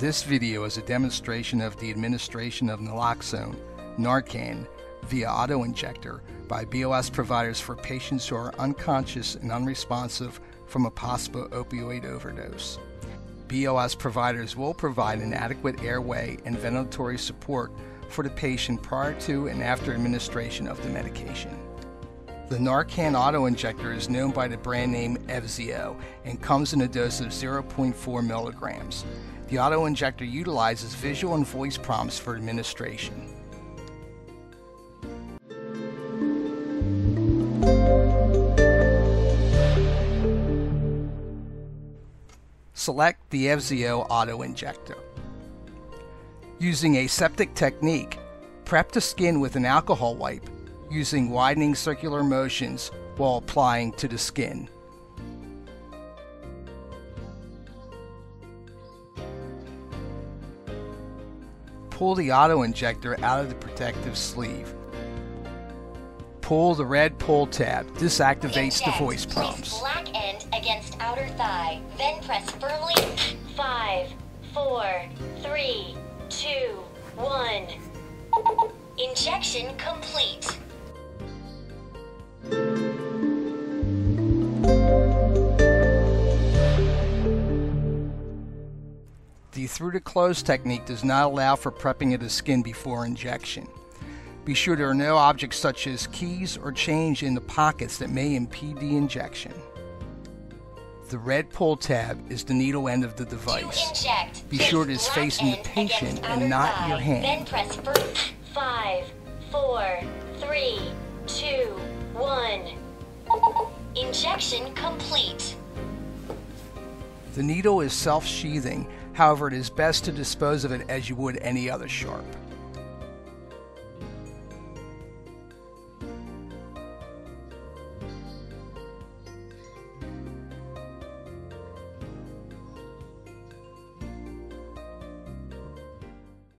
This video is a demonstration of the administration of naloxone, Narcan, via autoinjector by BLS providers for patients who are unconscious and unresponsive from a possible opioid overdose. BLS providers will provide an adequate airway and ventilatory support for the patient prior to and after administration of the medication. The Narcan autoinjector is known by the brand name Evzio and comes in a dose of 0.4 milligrams. The autoinjector utilizes visual and voice prompts for administration. Select the Evzio autoinjector. Using aseptic technique, prep the skin with an alcohol wipe using widening circular motions while applying to the skin. Pull the auto-injector out of the protective sleeve. Pull the red pull tab. This activates Inject. the voice Place prompts. black end against outer thigh. Then press firmly. Five, four, three, two, one. Injection complete. Through to close technique does not allow for prepping of the skin before injection. Be sure there are no objects such as keys or change in the pockets that may impede the injection. The red pull tab is the needle end of the device. Be sure it is facing the patient and not thigh. your hand. Then press first. Five, four, three, two, one. Injection complete. The needle is self sheathing, however, it is best to dispose of it as you would any other sharp.